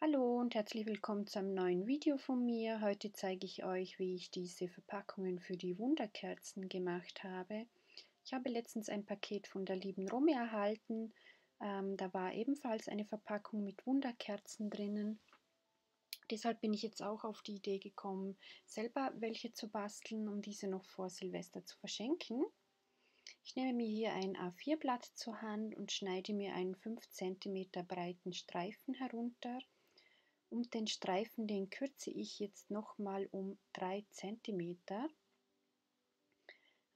Hallo und herzlich willkommen zu einem neuen Video von mir. Heute zeige ich euch, wie ich diese Verpackungen für die Wunderkerzen gemacht habe. Ich habe letztens ein Paket von der lieben Romy erhalten. Ähm, da war ebenfalls eine Verpackung mit Wunderkerzen drinnen. Deshalb bin ich jetzt auch auf die Idee gekommen, selber welche zu basteln, um diese noch vor Silvester zu verschenken. Ich nehme mir hier ein A4-Blatt zur Hand und schneide mir einen 5 cm breiten Streifen herunter. Und den Streifen, den kürze ich jetzt nochmal um 3 cm.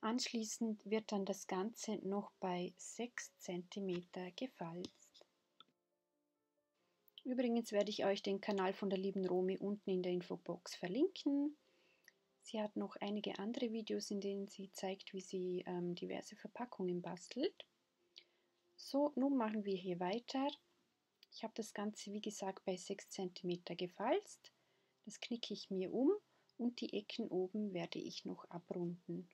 Anschließend wird dann das Ganze noch bei 6 cm gefalzt. Übrigens werde ich euch den Kanal von der lieben Romi unten in der Infobox verlinken. Sie hat noch einige andere Videos, in denen sie zeigt, wie sie ähm, diverse Verpackungen bastelt. So, nun machen wir hier weiter. Ich habe das Ganze, wie gesagt, bei 6 cm gefalzt. Das knicke ich mir um und die Ecken oben werde ich noch abrunden.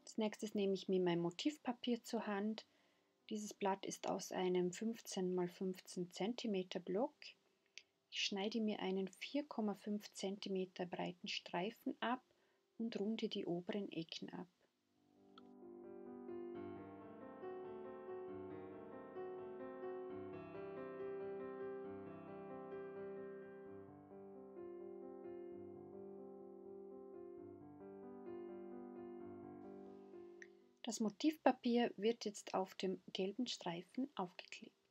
Als nächstes nehme ich mir mein Motivpapier zur Hand. Dieses Blatt ist aus einem 15 x 15 cm Block. Schneide mir einen 4,5 cm breiten Streifen ab und runde die oberen Ecken ab. Das Motivpapier wird jetzt auf dem gelben Streifen aufgeklebt.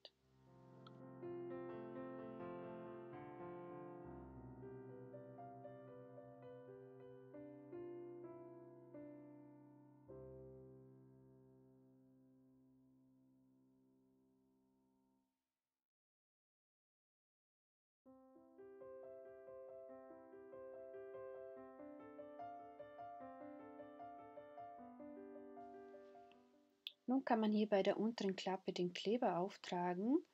Nun kann man hier bei der unteren Klappe den Kleber auftragen.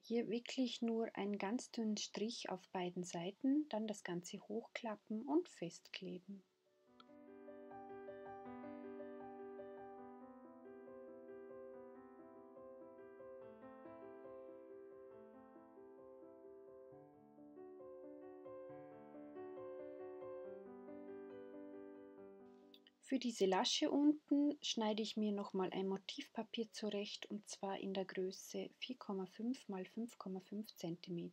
Hier wirklich nur einen ganz dünnen Strich auf beiden Seiten, dann das Ganze hochklappen und festkleben. Für diese Lasche unten schneide ich mir nochmal ein Motivpapier zurecht und zwar in der Größe 4,5 x 5,5 cm.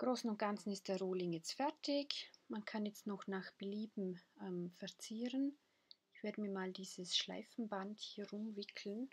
Großen und Ganzen ist der Rohling jetzt fertig. Man kann jetzt noch nach Belieben ähm, verzieren. Ich werde mir mal dieses Schleifenband hier rumwickeln.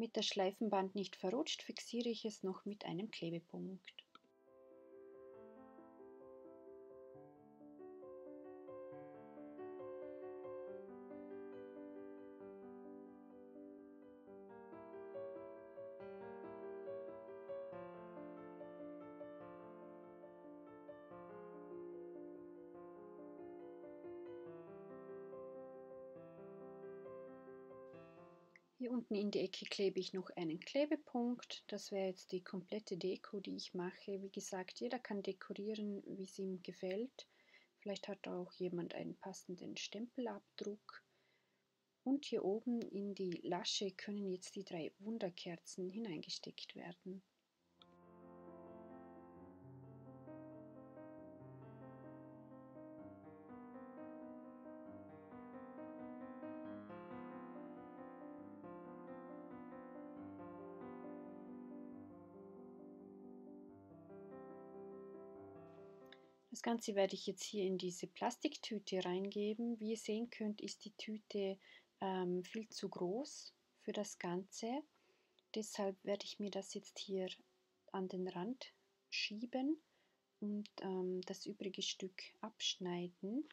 Damit das Schleifenband nicht verrutscht, fixiere ich es noch mit einem Klebepunkt. Hier unten in die Ecke klebe ich noch einen Klebepunkt. Das wäre jetzt die komplette Deko, die ich mache. Wie gesagt, jeder kann dekorieren, wie es ihm gefällt. Vielleicht hat auch jemand einen passenden Stempelabdruck. Und hier oben in die Lasche können jetzt die drei Wunderkerzen hineingesteckt werden. Das Ganze werde ich jetzt hier in diese Plastiktüte reingeben. Wie ihr sehen könnt, ist die Tüte ähm, viel zu groß für das Ganze. Deshalb werde ich mir das jetzt hier an den Rand schieben und ähm, das übrige Stück abschneiden.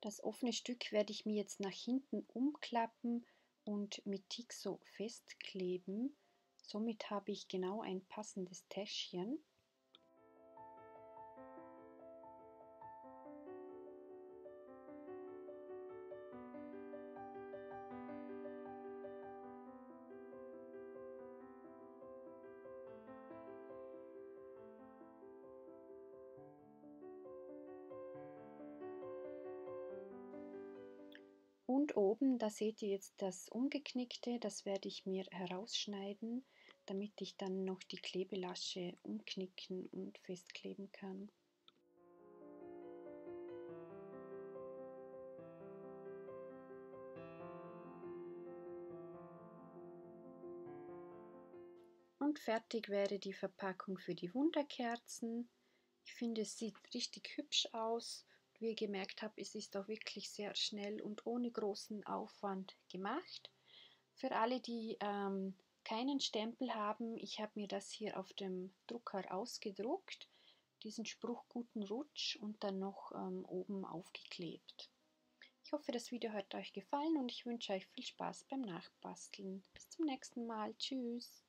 Das offene Stück werde ich mir jetzt nach hinten umklappen und mit Tixo festkleben. Somit habe ich genau ein passendes Täschchen. Und oben, da seht ihr jetzt das umgeknickte, das werde ich mir herausschneiden, damit ich dann noch die Klebelasche umknicken und festkleben kann. Und fertig wäre die Verpackung für die Wunderkerzen. Ich finde, es sieht richtig hübsch aus wie ihr gemerkt habt, es ist auch wirklich sehr schnell und ohne großen Aufwand gemacht. Für alle, die ähm, keinen Stempel haben, ich habe mir das hier auf dem Drucker ausgedruckt, diesen Spruch guten Rutsch und dann noch ähm, oben aufgeklebt. Ich hoffe, das Video hat euch gefallen und ich wünsche euch viel Spaß beim Nachbasteln. Bis zum nächsten Mal. Tschüss.